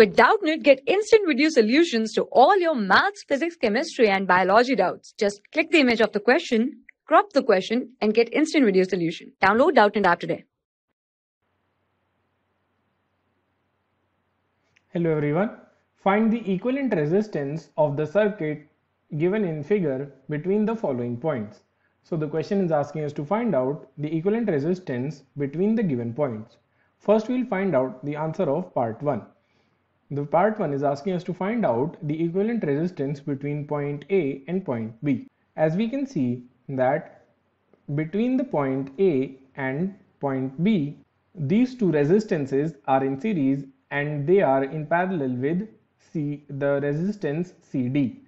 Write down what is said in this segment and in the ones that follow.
With Doubtnut, get instant video solutions to all your maths, physics, chemistry, and biology doubts. Just click the image of the question, crop the question, and get instant video solution. Download Doubtnut app today. Hello everyone. Find the equivalent resistance of the circuit given in figure between the following points. So the question is asking us to find out the equivalent resistance between the given points. First we'll find out the answer of part 1. The part 1 is asking us to find out the equivalent resistance between point A and point B. As we can see that between the point A and point B, these two resistances are in series and they are in parallel with C, the resistance CD.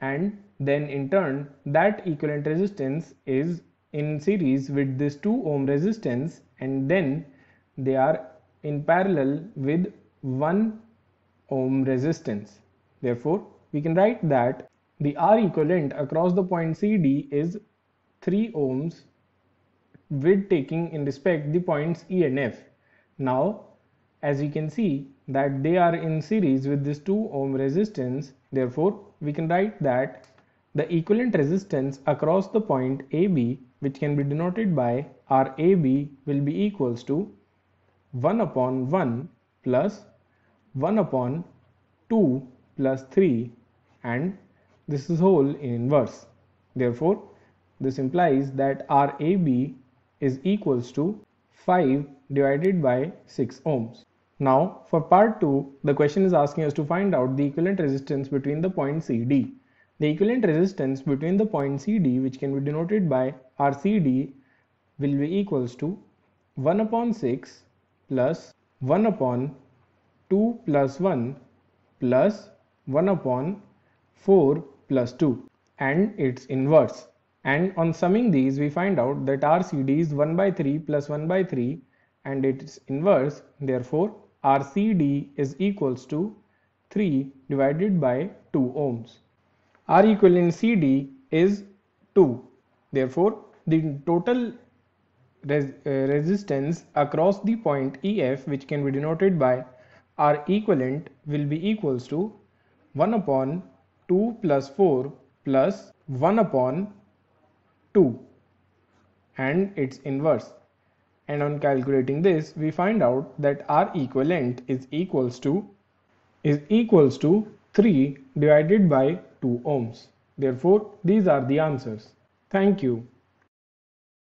And then in turn that equivalent resistance is in series with this 2 ohm resistance and then they are in parallel with 1 ohm resistance. Therefore, we can write that the R equivalent across the point CD is 3 ohms with taking in respect the points E and F. Now, as we can see that they are in series with this 2 ohm resistance, therefore, we can write that the equivalent resistance across the point AB which can be denoted by RAB will be equals to 1 upon 1 plus 1 upon 2 plus 3 and this is whole in inverse. Therefore, this implies that RAB is equals to 5 divided by 6 ohms. Now for part 2, the question is asking us to find out the equivalent resistance between the point CD. The equivalent resistance between the point CD which can be denoted by RCD will be equals to 1 upon 6 plus 1 upon 2 plus 1 plus 1 upon 4 plus 2 and its inverse. And on summing these we find out that RCD is 1 by 3 plus 1 by 3 and its inverse therefore RCD is equals to 3 divided by 2 ohms. R equivalent CD is 2. Therefore, the total res uh, resistance across the point EF which can be denoted by R equivalent will be equals to 1 upon 2 plus 4 plus 1 upon 2 and its inverse and on calculating this we find out that R equivalent is equals to is equals to 3 divided by 2 ohms. Therefore, these are the answers. Thank you.